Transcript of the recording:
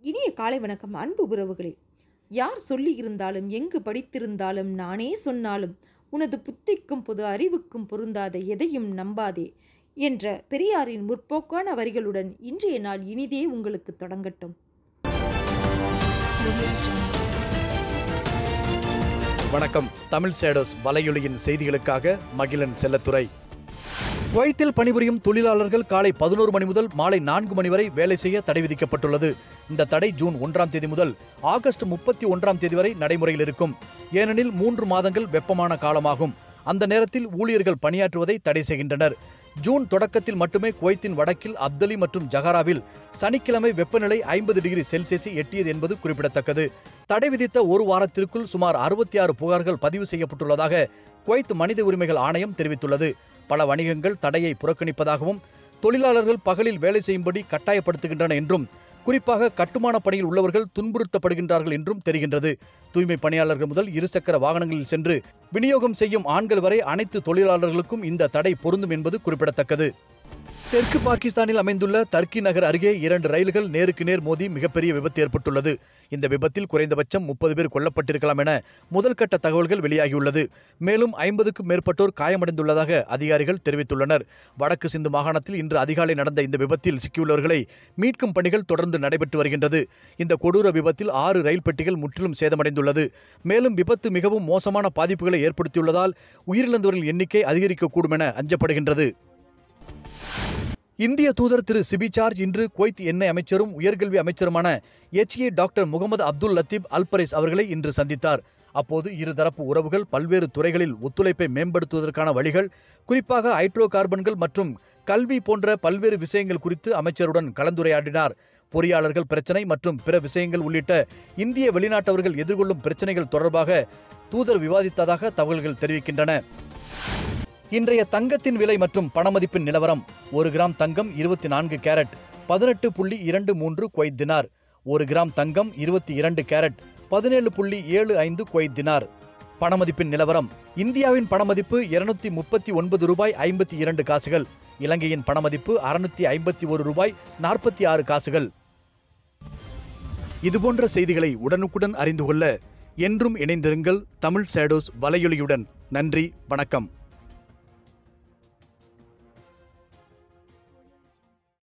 இனிய காலை வணக்கம் அன்பு உறவுகளே. யார் சொல்லியிருந்தாலும் எங்கு படித்திருந்தாலும் நானே சொன்னாலும் உனது புத்திக்கும் பொது அறிவுக்கும் பொருந்தாத எதையும் நம்பாதே என்ற பெரியாரின் முற்போக்கான வரிகளுடன் இன்றைய நாள் இனிதே உங்களுக்கு தொடங்கட்டும். வணக்கம். தமிழ் சேடோஸ் வலையொலியின் செய்திகளுக்காக மகிழன் செல்லத்துறை. குவைத்தில் பணிபுரியும் தொழிலாளர்கள் காலை பதினோரு மணி முதல் மாலை நான்கு மணி வரை வேலை செய்ய தடை விதிக்கப்பட்டுள்ளது. இந்த தடை ஜூன் ஒன்றாம் தேதி முதல் ஆகஸ்ட் முப்பத்தி ஒன்றாம் தேதி வரை நடைமுறையில் இருக்கும். ஏனெனில் மூன்று மாதங்கள் வெப்பமான காலமாகும். அந்த நேரத்தில் ஊழியர்கள் பணியாற்றுவதை தடை செய்கின்றனர். ஜூன் தொடக்கத்தில் மட்டுமே குவைத்தின் வடக்கில் அப்தலி மற்றும் ஜஹராவில் சனிக்கிழமை வெப்பநிலை ஐம்பது டிகிரி செல்சியஸை எட்டியது என்பது குறிப்பிடத்தக்கது. தடை விதித்த ஒரு வாரத்திற்குள் சுமார் அறுபத்தி ஆறு புகார்கள் பதிவு செய்யப்பட்டுள்ளதாக குவைத் மனித உரிமைகள் ஆணையம் தெரிவித்துள்ளது. பல வணிகங்கள் தடையை புறக்கணிப்பதாகவும் தொழிலாளர்கள் பகலில் வேலை செய்யும்படி கட்டாயப்படுத்துகின்றன என்றும் குறிப்பாக கட்டுமான பணியில் உள்ளவர்கள் துன்புறுத்தப்படுகின்றார்கள் என்றும் தெரிகின்றது. தூய்மை பணியாளர்கள் முதல் இருசக்கர வாகனங்களில் சென்று விநியோகம் செய்யும் ஆண்கள் வரை அனைத்து தொழிலாளர்களுக்கும் இந்த தடை பொருந்தும் என்பது குறிப்பிடத்தக்கது. தெற்கு பாகிஸ்தானில் அமைந்துள்ள தர்க்கி நகர் அருகே இரண்டு ரயில்கள் நேருக்கு நேர் மோதி மிகப்பெரிய விபத்து ஏற்பட்டுள்ளது. இந்த விபத்தில் குறைந்தபட்சம் முப்பது பேர் கொல்லப்பட்டிருக்கலாம் என முதல்கட்ட தகவல்கள் வெளியாகியுள்ளது. மேலும் ஐம்பதுக்கும் மேற்பட்டோர் காயமடைந்துள்ளதாக அதிகாரிகள் தெரிவித்துள்ளனர். வடக்கு சிந்து மாகாணத்தில் இன்று அதிகாலை நடந்த இந்த விபத்தில் சிக்கியுள்ளவர்களை மீட்கும் பணிகள் தொடர்ந்து நடைபெற்று வருகின்றது. இந்த கொடூர விபத்தில் ஆறு ரயில் பெட்டிகள் முற்றிலும் சேதமடைந்துள்ளது. மேலும் விபத்து மிகவும் மோசமான பாதிப்புகளை ஏற்படுத்தியுள்ளதால் உயிரிழந்தவர்களின் எண்ணிக்கை அதிகரிக்கக்கூடும் என அஞ்சப்படுகின்றது. இந்திய தூதர் திரு சிபி சார்ஜ் இன்று குவைத் எண்ணெய் அமைச்சரும் உயர்கல்வி அமைச்சருமான H E doctor Mohammad Abdul Latif Alfares அவர்களை இன்று சந்தித்தார். அப்போது இருதரப்பு உறவுகள் பல்வேறு துறைகளில் ஒத்துழைப்பை மேம்படுத்துவதற்கான வழிகள் குறிப்பாக ஹைட்ரோ கார்பன்கள் மற்றும் கல்வி போன்ற பல்வேறு விஷயங்கள் குறித்து அமைச்சருடன் கலந்துரையாடினார். பொறியாளர்கள் பிரச்சினை மற்றும் பிற விஷயங்கள் உள்ளிட்ட இந்திய வெளிநாட்டவர்கள் எதிர்கொள்ளும் பிரச்சினைகள் தொடர்பாக தூதர் விவாதித்ததாக தகவல்கள் தெரிவிக்கின்றன. இன்றைய தங்கத்தின் விலை மற்றும் பணமதிப்பின் நிலவரம். ஒரு கிராம் தங்கம் இருபத்தி நான்கு கேரட் பதினெட்டு புள்ளி இரண்டு மூன்று குவைத் தினார். ஒரு கிராம் தங்கம் இருபத்தி இரண்டு கேரட் பதினேழு புள்ளி ஏழு ஐந்து குவைத் தினார். பணமதிப்பின் நிலவரம் இந்தியாவின் பணமதிப்பு இருநூத்தி முப்பத்தி ஒன்பது ரூபாய் ஐம்பத்தி இரண்டு காசுகள். இலங்கையின் பணமதிப்பு அறுநூத்தி ஐம்பத்தி ஒரு ரூபாய் நாற்பத்தி ஆறு காசுகள். இதுபோன்ற செய்திகளை உடனுக்குடன் அறிந்து கொள்ள என்றும் இணைந்திருங்கள் தமிழ் சேடோஸ் வலையொலியுடன். நன்றி வணக்கம்.